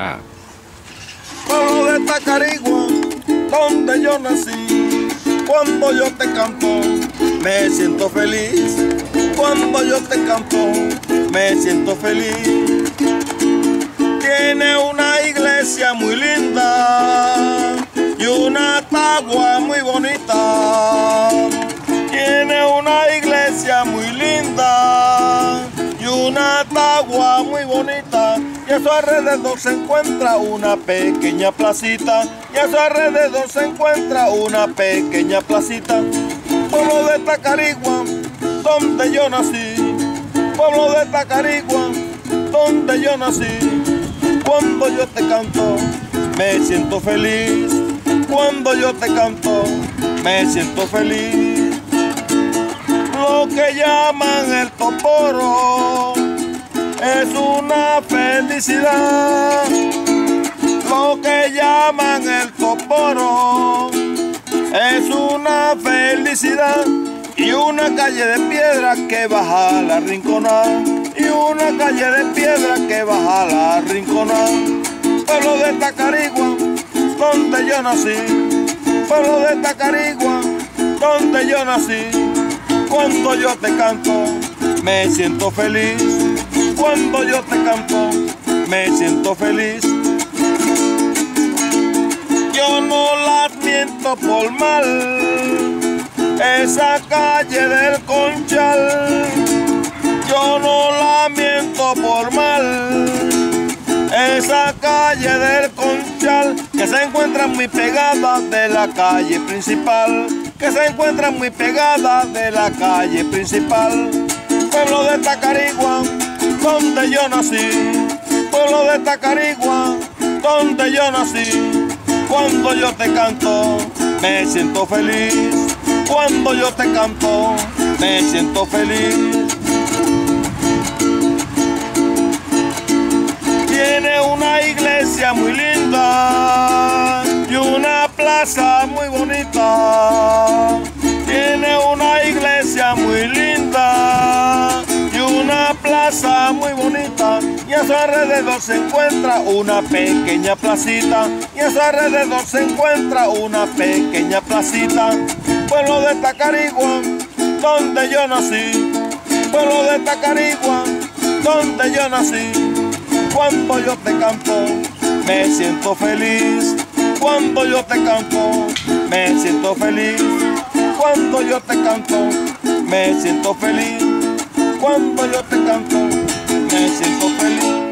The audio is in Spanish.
Ah. De Tacarigua, donde yo nací. Cuando yo te canto, me siento feliz. Cuando yo te canto, me siento feliz. Tiene una iglesia muy linda y una tagua muy bonita. Y a su alrededor se encuentra una pequeña placita. Y a su alrededor se encuentra una pequeña placita. Pueblo de Tacarigua, donde yo nací. Pueblo de Tacarigua, donde yo nací. Cuando yo te canto, me siento feliz. Cuando yo te canto, me siento feliz. Lo que llaman el toporo es una felicidad. Lo que llaman el toporo es una felicidad. Y una calle de piedra que baja a la rinconada. Y una calle de piedra que baja a la rinconada. Pueblo de Tacarigua, donde yo nací. Pueblo de Tacarigua, donde yo nací. Cuando yo te canto, me siento feliz. Cuando yo te canto, me siento feliz. Yo no la miento por mal, esa calle del Conchal. Yo no la miento por mal, esa calle del Conchal, que se encuentra muy pegada de la calle principal, que se encuentra muy pegada de la calle principal. Pueblo de Tacarigua, donde yo nací, pueblo de Tacarigua, donde yo nací. Cuando yo te canto, me siento feliz. Cuando yo te canto, me siento feliz. Tiene una iglesia muy linda y una plaza muy bonita. Plaza muy bonita. Y a su alrededor se encuentra una pequeña placita. Y a su alrededor se encuentra una pequeña placita. Pueblo de Tacarigua, donde yo nací. Pueblo de Tacarigua, donde yo nací. Cuando yo te canto, me siento feliz. Cuando yo te canto, me siento feliz. Cuando yo te canto, me siento feliz. Cuando yo te canto, me siento feliz.